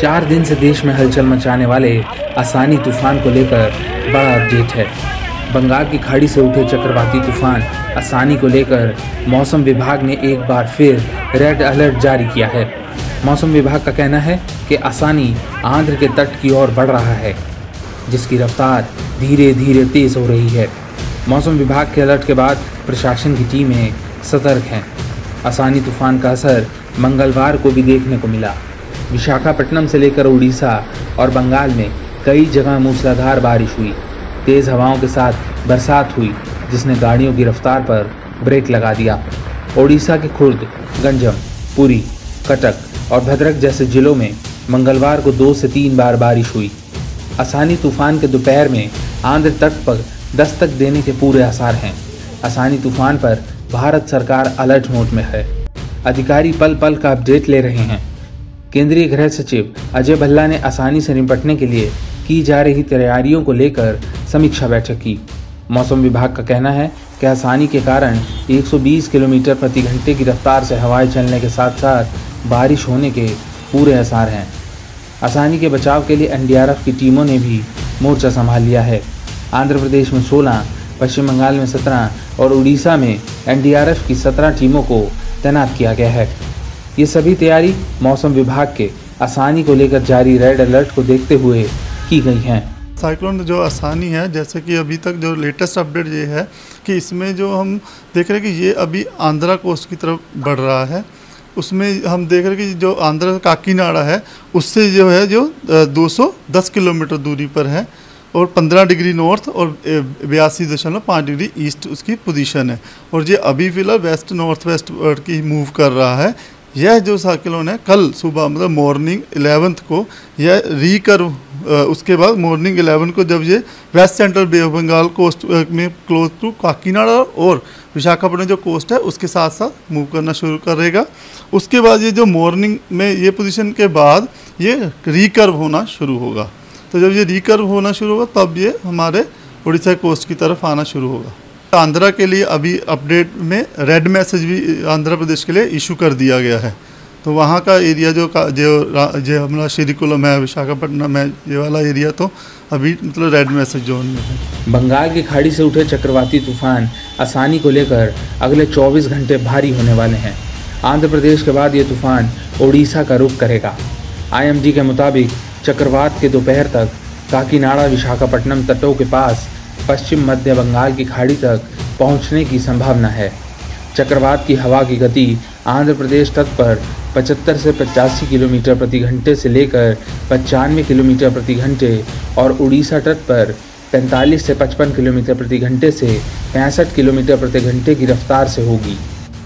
चार दिन से देश में हलचल मचाने वाले आसानी तूफ़ान को लेकर बड़ा अपडेट है। बंगाल की खाड़ी से उठे चक्रवाती तूफ़ान आसानी को लेकर मौसम विभाग ने एक बार फिर रेड अलर्ट जारी किया है। मौसम विभाग का कहना है कि आसानी आंध्र के तट की ओर बढ़ रहा है, जिसकी रफ्तार धीरे धीरे तेज हो रही है। मौसम विभाग के अलर्ट के बाद प्रशासन की टीमें सतर्क हैं। आसानी तूफ़ान का असर मंगलवार को भी देखने को मिला। विशाखापट्टनम से लेकर उड़ीसा और बंगाल में कई जगह मूसलाधार बारिश हुई। तेज हवाओं के साथ बरसात हुई, जिसने गाड़ियों की रफ्तार पर ब्रेक लगा दिया। ओडिशा के खुर्द, गंजम, पुरी, कटक और भद्रक जैसे जिलों में मंगलवार को दो से तीन बार बारिश हुई। आसानी तूफ़ान के दोपहर में आंध्र तट पर दस्तक देने के पूरे आसार हैं। आसानी तूफ़ान पर भारत सरकार अलर्ट मोड में है। अधिकारी पल पल का अपडेट ले रहे हैं। केंद्रीय गृह सचिव अजय भल्ला ने आसानी से निपटने के लिए की जा रही तैयारियों को लेकर समीक्षा बैठक की। मौसम विभाग का कहना है कि आसानी के कारण 120 किलोमीटर प्रति घंटे की रफ्तार से हवाएँ चलने के साथ साथ बारिश होने के पूरे आसार हैं। आसानी के बचाव के लिए एनडीआरएफ की टीमों ने भी मोर्चा संभाल लिया है। आंध्र प्रदेश में 16, पश्चिम बंगाल में 17 और उड़ीसा में एनडीआरएफ की 17 टीमों को तैनात किया गया है। ये सभी तैयारी मौसम विभाग के आसानी को लेकर जारी रेड अलर्ट को देखते हुए की गई हैं। साइक्लोन जो आसानी है, जैसे कि अभी तक जो लेटेस्ट अपडेट ये है कि इसमें जो हम देख रहे हैं कि ये अभी आंध्रा कोस्ट की तरफ़ बढ़ रहा है। उसमें हम देख रहे हैं कि जो आंध्रा काकीनाडा है, उससे जो है जो 210 किलोमीटर दूरी पर है और 15 डिग्री नॉर्थ और बयासी दशमलव पाँच डिग्री ईस्ट उसकी पोजीशन है। और ये अभी फ़िलहाल वेस्ट नॉर्थ वेस्ट की मूव कर रहा है। यह जो साइक्लोन है, कल सुबह मतलब मॉर्निंग एलेवेंथ को, यह रिकर्व उसके बाद मॉर्निंग एलेवन को जब ये west central bay of Bengal coast में क्लोज टू काकीनाडा और विशाखापट्टनम जो कोस्ट है, उसके साथ साथ मूव करना शुरू करेगा। उसके बाद ये जो मॉर्निंग में ये पोजीशन के बाद ये रिकर्व होना शुरू होगा। तो जब ये रिकर्व होना शुरू होगा, तब ये हमारे उड़ीसा कोस्ट की तरफ़ आना शुरू होगा। आंध्रा के लिए अभी अपडेट में रेड मैसेज भी आंध्र प्रदेश के लिए इशू कर दिया गया है। तो वहाँ का एरिया जो का जो जो हमारा श्रीकुलम है, विशाखापट्टनम है, ये वाला एरिया तो अभी मतलब रेड मैसेज जोन में है। बंगाल की खाड़ी से उठे चक्रवाती तूफ़ान आसानी को लेकर अगले 24 घंटे भारी होने वाले हैं। आंध्र प्रदेश के बाद ये तूफ़ान ओडिशा का रुख करेगा। आईएमडी के मुताबिक चक्रवात के दोपहर तक काकीनाडा, विशाखापट्टनम तटों के पास पश्चिम मध्य बंगाल की खाड़ी तक पहुँचने की संभावना है। चक्रवात की हवा की गति आंध्र प्रदेश तट पर 75 से पचासी किलोमीटर प्रति घंटे से लेकर पचानवे किलोमीटर प्रति घंटे और उड़ीसा तट पर 45 से 55 किलोमीटर प्रति घंटे से पैंसठ किलोमीटर प्रति घंटे की रफ्तार से होगी।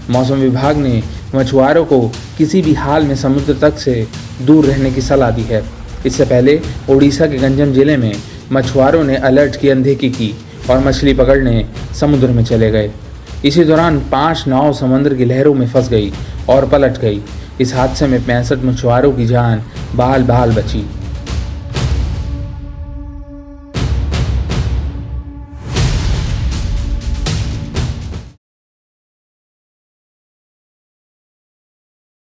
मौसम विभाग ने मछुआरों को किसी भी हाल में समुद्र तक से दूर रहने की सलाह दी है। इससे पहले ओडिशा के गंजम ज़िले में मछुआरों ने अलर्ट की अनदेखी की और मछली पकड़ने समुद्र में चले गए। इसी दौरान पाँच नाव समुद्र की लहरों में फंस गई और पलट गई। इस हादसे में पैंसठ मछुआरों की जान बहाल बहाल बची।